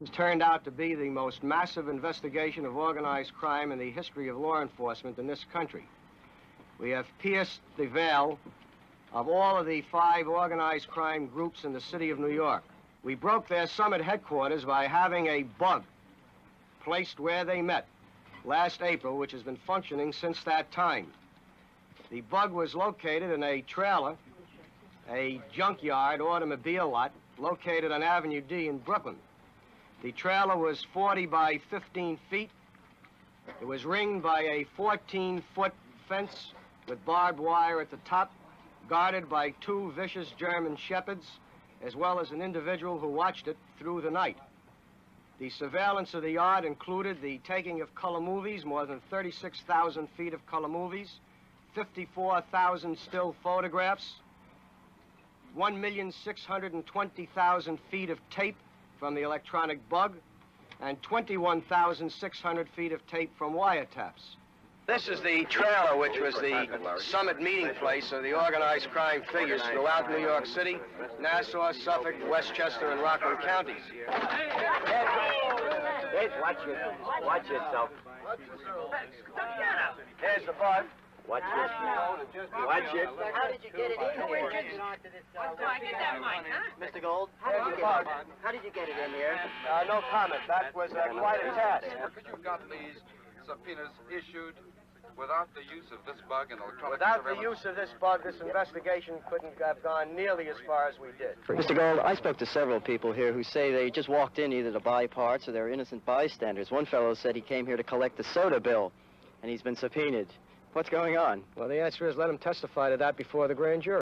It's turned out to be the most massive investigation of organized crime in the history of law enforcement in this country. We have pierced the veil of all of the five organized crime groups in the city of New York. We broke their summit headquarters by having a bug placed where they met last April, which has been functioning since that time. The bug was located in a trailer, a junkyard automobile lot located on Avenue D in Brooklyn. The trailer was 40 by 15 feet. It was ringed by a 14-foot fence with barbed wire at the top, guarded by two vicious German shepherds, as well as an individual who watched it through the night. The surveillance of the yard included the taking of color movies, more than 36,000 feet of color movies, 54,000 still photographs, 1,620,000 feet of tape from the electronic bug, and 21,600 feet of tape from wiretaps. This is the trailer, which was the summit meeting place of the organized crime figures throughout New York City, Nassau, Suffolk, Westchester, and Rockland counties. Ed, watch it. Watch yourself. Here's the bug. Watch it. Watch it. How did you get it in here? Mr. Gold, Here's the bug. How did you get it in here? Uh, no comment. That was uh, quite a task. Could you have gotten these subpoenas issued without the use of this bug and electronic Without the use of this bug, this investigation couldn't have gone nearly as far as we did. Mr. Gold, I spoke to several people here who say they just walked in either to buy parts or they're innocent bystanders. One fellow said he came here to collect the soda bill, and he's been subpoenaed. What's going on? Well, the answer is let him testify to that before the grand jury.